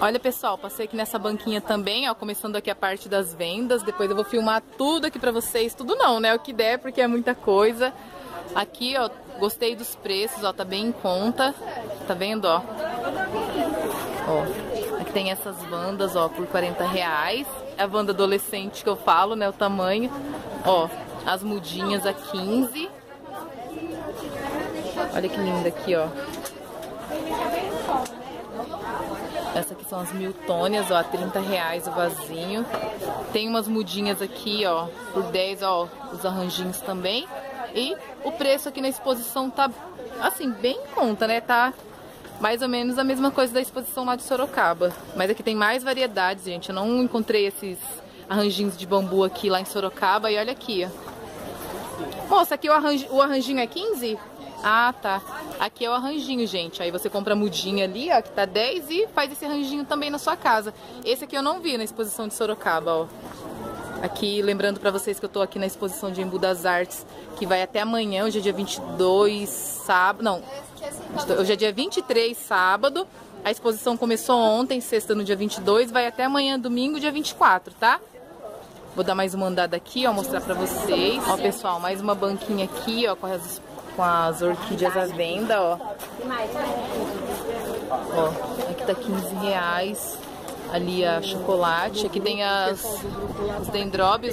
Olha, pessoal, passei aqui nessa banquinha também, ó, começando aqui a parte das vendas. Depois eu vou filmar tudo aqui pra vocês. Tudo não, né? O que der, porque é muita coisa. Aqui, ó, gostei dos preços, ó, tá bem em conta. Tá vendo, ó? Ó, aqui tem essas bandas, ó, por 40 reais. É a banda adolescente que eu falo, né, o tamanho. Ó, as mudinhas a 15. Olha que linda aqui, ó. Essa aqui são as miltônias, ó, 30 reais o vasinho. Tem umas mudinhas aqui, ó, por 10, ó, os arranjinhos também. E o preço aqui na exposição tá, assim, bem em conta, né? Tá mais ou menos a mesma coisa da exposição lá de Sorocaba. Mas aqui tem mais variedades, gente. Eu não encontrei esses arranjinhos de bambu aqui lá em Sorocaba. E olha aqui, ó. Moça, aqui o, arranj... o arranjinho é 15? Ah, tá. Aqui é o arranjinho, gente. Aí você compra a mudinha ali, ó, que tá 10 e faz esse arranjinho também na sua casa. Esse aqui eu não vi na exposição de Sorocaba, ó. Aqui, lembrando pra vocês que eu tô aqui na exposição de Embu das Artes, que vai até amanhã, hoje é dia 22, sábado, não, hoje é dia 23, sábado. A exposição começou ontem, sexta no dia 22, vai até amanhã, domingo, dia 24, tá? Vou dar mais uma andada aqui, ó, mostrar pra vocês. Ó, pessoal, mais uma banquinha aqui, ó, com as, com as orquídeas à venda, ó. Ó, aqui tá 15 reais ali a chocolate. Aqui tem as, os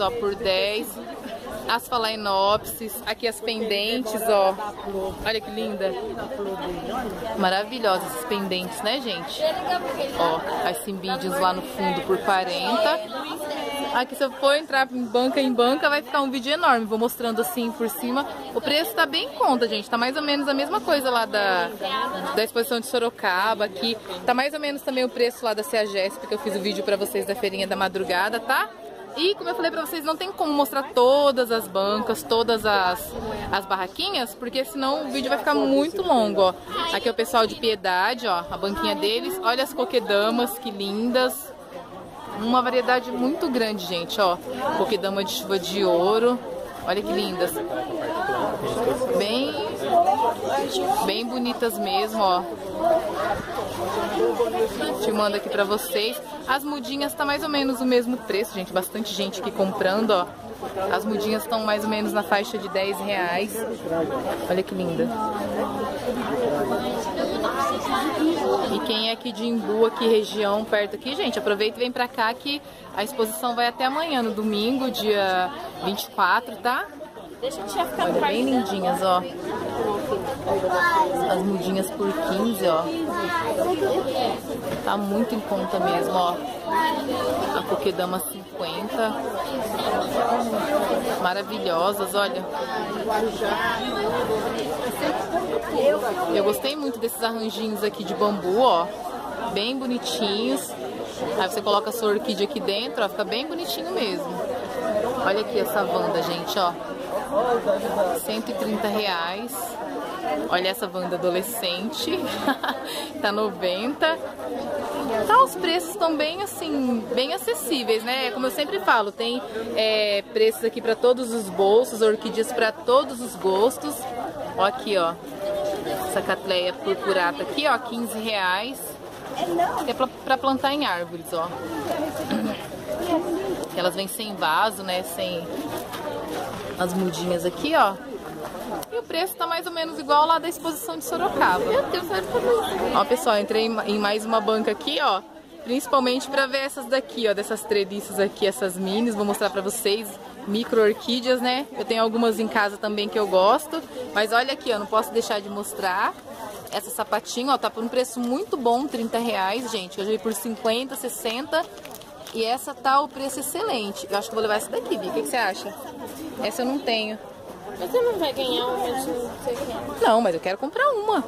ó, por 10. As phalaenopsis. Aqui as pendentes, ó. Olha que linda. Maravilhosas esses pendentes, né, gente? Ó, as cimbídeos lá no fundo por 40. Aqui se eu for entrar em banca em banca vai ficar um vídeo enorme, vou mostrando assim por cima. O preço tá bem em conta, gente, tá mais ou menos a mesma coisa lá da, da exposição de Sorocaba aqui. Tá mais ou menos também o preço lá da CEAGESP, que eu fiz o vídeo pra vocês da feirinha da madrugada, tá? E como eu falei pra vocês, não tem como mostrar todas as bancas, todas as, as barraquinhas, porque senão o vídeo vai ficar muito longo, ó. Aqui é o pessoal de Piedade, ó, a banquinha deles. Olha as coquedamas, que lindas. Uma variedade muito grande, gente, ó. Coquedama de chuva de ouro. Olha que lindas. Bem, bem bonitas mesmo, ó. Filmando aqui pra vocês. As mudinhas tá mais ou menos o mesmo preço, gente. Bastante gente aqui comprando, ó. As mudinhas estão mais ou menos na faixa de 10 reais. Olha que linda. E quem é aqui de Imbu, aqui região, perto aqui, gente, aproveita e vem pra cá que a exposição vai até amanhã, no domingo, dia 24, tá? Deixa a ficar Olha, bem lindinhas, ó. As mudinhas por 15, ó. Tá muito em conta mesmo, ó. A Coquedama 50. Maravilhosas, olha. Eu gostei muito desses arranjinhos aqui de bambu, ó. Bem bonitinhos. Aí você coloca a sua orquídea aqui dentro, ó. Fica bem bonitinho mesmo. Olha aqui essa Wanda, gente, ó. 130 reais. Olha essa Wanda adolescente. tá 90. Tá, os preços estão bem assim, bem acessíveis, né? Como eu sempre falo, tem é, preços aqui para todos os bolsos, orquídeas para todos os gostos. Ó aqui, ó. Essa catleia purpurata aqui, ó, 15 reais. É pra, pra plantar em árvores, ó. Elas vêm sem vaso, né? Sem as mudinhas aqui, ó. E o preço tá mais ou menos igual lá da exposição de Sorocaba. Meu Deus, Ó, pessoal, entrei em mais uma banca aqui, ó. Principalmente pra ver essas daqui, ó. Dessas treliças aqui, essas minis. Vou mostrar pra vocês. Micro orquídeas, né? Eu tenho algumas em casa também que eu gosto. Mas olha aqui, ó. Não posso deixar de mostrar. Essa sapatinho, ó. Tá por um preço muito bom, 30 reais, gente. Eu já vi por 50, 60. E essa tá o preço excelente. Eu acho que vou levar essa daqui, Vi. O que, que você acha? Essa eu não tenho. Mas você não vai ganhar uma de quer. Não, mas eu quero comprar uma.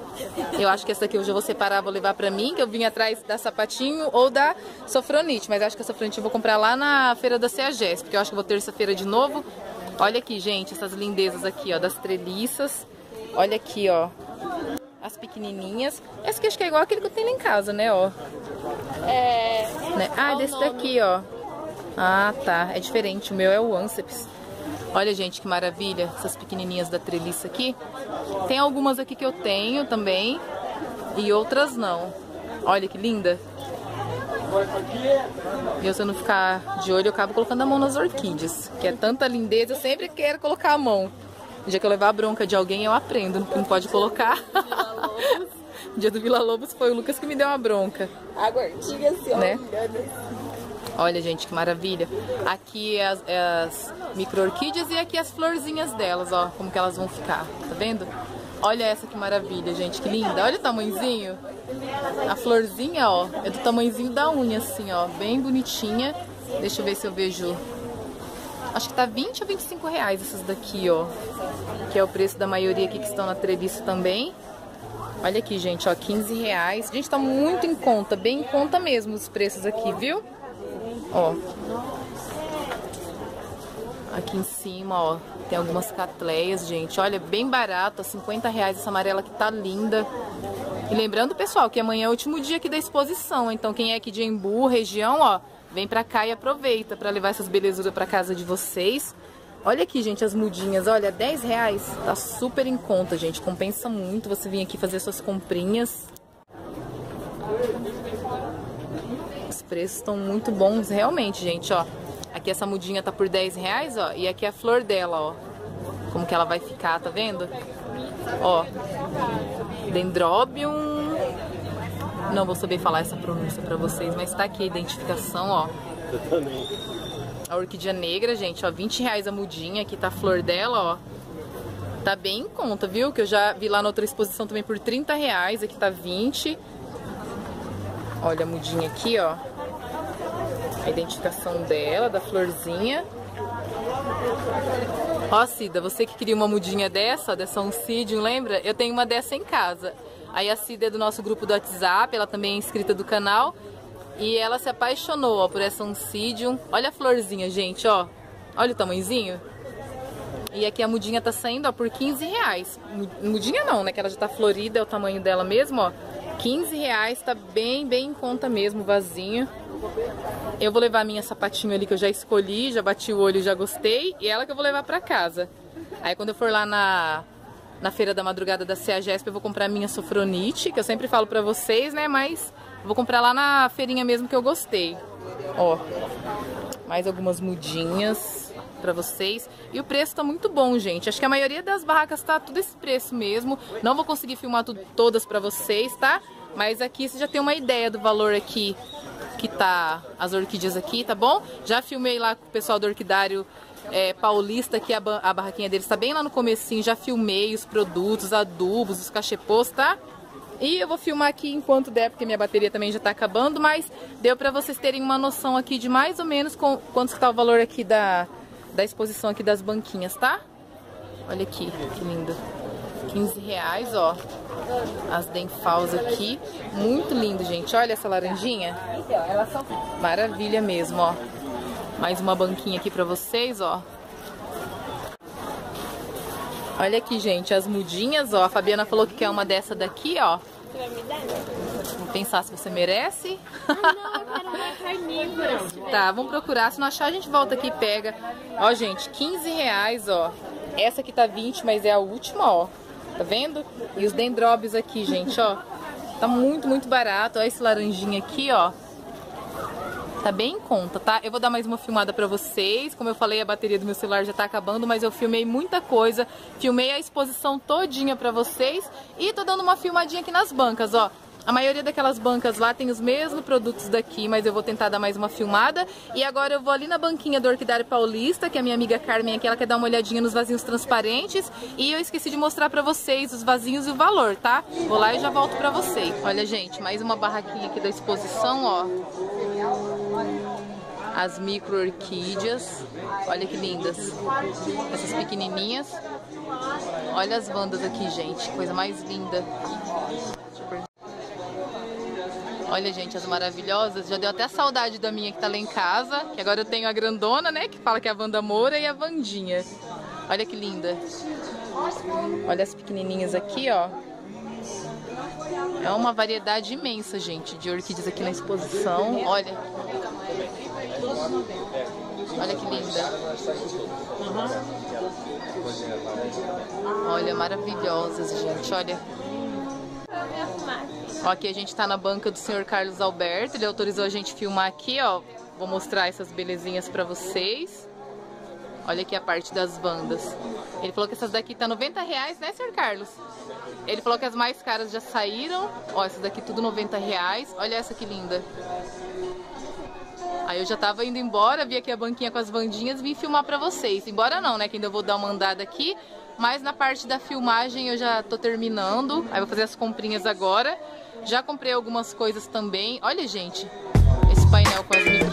Eu acho que essa daqui eu já vou separar, vou levar pra mim, que eu vim atrás da Sapatinho ou da Sofronite. Mas acho que a Sofronite eu vou comprar lá na feira da CEAGES, porque eu acho que eu vou terça-feira de novo. Olha aqui, gente, essas lindezas aqui, ó, das treliças. Olha aqui, ó, as pequenininhas. Essa aqui acho que é igual aquele que eu tenho lá em casa, né, ó. É. Né? Ah, o desse daqui, ó. Ah, tá. É diferente. O meu é o Anceps. Olha, gente, que maravilha. Essas pequenininhas da treliça aqui. Tem algumas aqui que eu tenho também. E outras não. Olha que linda. E se eu não ficar de olho, eu acabo colocando a mão nas orquídeas. Que é tanta lindeza, eu sempre quero colocar a mão. No dia que eu levar a bronca de alguém, eu aprendo que não pode colocar. dia do Vila Lobos foi o Lucas que me deu uma bronca. Água orquídea, assim, né? Olha, gente, que maravilha. Aqui é as, é as micro-orquídeas e aqui as florzinhas delas, ó. Como que elas vão ficar, tá vendo? Olha essa que maravilha, gente, que linda. Olha o tamanhozinho. A florzinha, ó, é do tamanhozinho da unha, assim, ó. Bem bonitinha. Deixa eu ver se eu vejo. Acho que tá 20 ou 25 reais essas daqui, ó. Que é o preço da maioria aqui que estão na Treviso também. Olha aqui, gente, ó, 15 reais. Gente, tá muito em conta, bem em conta mesmo os preços aqui, viu? Ó. Aqui em cima, ó, tem algumas catleias, gente. Olha, bem barato, 50 reais essa amarela que tá linda. E lembrando, pessoal, que amanhã é o último dia aqui da exposição. Então, quem é aqui de Embu, região, ó, vem pra cá e aproveita pra levar essas belezuras pra casa de vocês. Olha aqui, gente, as mudinhas. Olha, 10 reais. Tá super em conta, gente. Compensa muito você vir aqui fazer suas comprinhas. Os preços estão muito bons, realmente, gente, ó. Aqui essa mudinha tá por 10 reais, ó. E aqui a flor dela, ó. Como que ela vai ficar, tá vendo? Ó. Dendrobium. Não vou saber falar essa pronúncia pra vocês, mas tá aqui a identificação, ó. Eu também. A orquídea negra, gente, ó. 20 reais a mudinha. Aqui tá a flor dela, ó. Tá bem em conta, viu? Que eu já vi lá na outra exposição também por 30 reais. Aqui tá 20. Olha a mudinha aqui, ó a identificação dela, da florzinha. Ó, Cida, você que queria uma mudinha dessa, dessa Oncidium, lembra? Eu tenho uma dessa em casa. Aí a Cida é do nosso grupo do WhatsApp, ela também é inscrita do canal. E ela se apaixonou ó, por essa Oncidium. Olha a florzinha, gente, ó. Olha o tamanhozinho. E aqui a mudinha tá saindo, ó, por 15 reais. Mudinha não, né? Que ela já tá florida, é o tamanho dela mesmo, ó. 15 reais, tá bem, bem em conta mesmo, vazinho. Eu vou levar a minha sapatinho ali que eu já escolhi, já bati o olho, já gostei. E ela que eu vou levar pra casa. Aí quando eu for lá na, na feira da madrugada da CEAGESP, eu vou comprar minha sofronite, que eu sempre falo pra vocês, né? Mas vou comprar lá na feirinha mesmo que eu gostei. Ó, mais algumas mudinhas pra vocês. E o preço tá muito bom, gente. Acho que a maioria das barracas tá tudo esse preço mesmo. Não vou conseguir filmar tudo, todas pra vocês, tá? Mas aqui você já tem uma ideia do valor aqui que tá as orquídeas aqui, tá bom? Já filmei lá com o pessoal do Orquidário é, Paulista, que a, a barraquinha deles tá bem lá no comecinho, já filmei os produtos, adubos, os cachepôs, tá? E eu vou filmar aqui enquanto der, porque minha bateria também já tá acabando, mas deu pra vocês terem uma noção aqui de mais ou menos com, quanto está o valor aqui da, da exposição aqui das banquinhas, tá? Olha aqui, que lindo. 15 reais, ó. As denfals aqui. Muito lindo, gente. Olha essa laranjinha. Maravilha mesmo, ó. Mais uma banquinha aqui pra vocês, ó. Olha aqui, gente, as mudinhas, ó. A Fabiana falou que quer uma dessa daqui, ó. Vou pensar se você merece. tá, vamos procurar. Se não achar, a gente volta aqui e pega. Ó, gente, 15 reais, ó. Essa aqui tá 20, mas é a última, ó. Tá vendo? E os dendróbios aqui, gente, ó. Tá muito, muito barato. Olha esse laranjinha aqui, ó. Tá bem em conta, tá? Eu vou dar mais uma filmada pra vocês. Como eu falei, a bateria do meu celular já tá acabando, mas eu filmei muita coisa. Filmei a exposição todinha pra vocês. E tô dando uma filmadinha aqui nas bancas, ó. A maioria daquelas bancas lá tem os mesmos produtos daqui, mas eu vou tentar dar mais uma filmada. E agora eu vou ali na banquinha do Orquidário Paulista, que a minha amiga Carmen aqui, ela quer dar uma olhadinha nos vasinhos transparentes. E eu esqueci de mostrar pra vocês os vasinhos e o valor, tá? Vou lá e já volto pra vocês. Olha, gente, mais uma barraquinha aqui da exposição, ó. As micro orquídeas. Olha que lindas. Essas pequenininhas. Olha as bandas aqui, gente. Coisa mais linda. Olha, gente, as maravilhosas. Já deu até saudade da minha que tá lá em casa. Que agora eu tenho a grandona, né? Que fala que é a Wanda Moura e a Vandinha. Olha que linda. Olha as pequenininhas aqui, ó. É uma variedade imensa, gente, de orquídeas aqui na exposição. Olha. Olha que linda. Olha, maravilhosas, gente. Olha. Ó, aqui a gente tá na banca do senhor Carlos Alberto. Ele autorizou a gente filmar aqui, ó. Vou mostrar essas belezinhas pra vocês. Olha aqui a parte das bandas. Ele falou que essas daqui tá 90 reais, né, senhor Carlos? Ele falou que as mais caras já saíram. Ó, essas daqui tudo 90 reais. Olha essa que linda. Aí eu já tava indo embora, vi aqui a banquinha com as bandinhas, vim filmar pra vocês. Embora não, né, que ainda vou dar uma andada aqui. Mas na parte da filmagem eu já tô terminando. Aí vou fazer as comprinhas agora. Já comprei algumas coisas também. Olha, gente, esse painel com as micros